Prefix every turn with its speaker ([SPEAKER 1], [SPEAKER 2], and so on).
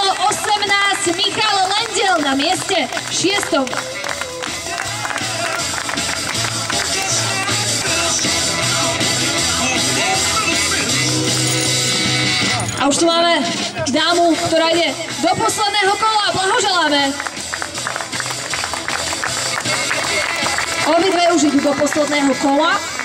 [SPEAKER 1] číslo 18 Michal Lendel na mieste 6. A už tu máme dámu, ktorá ide do posledného kola. Blahoželáme. Obidve už idú do posledného kola.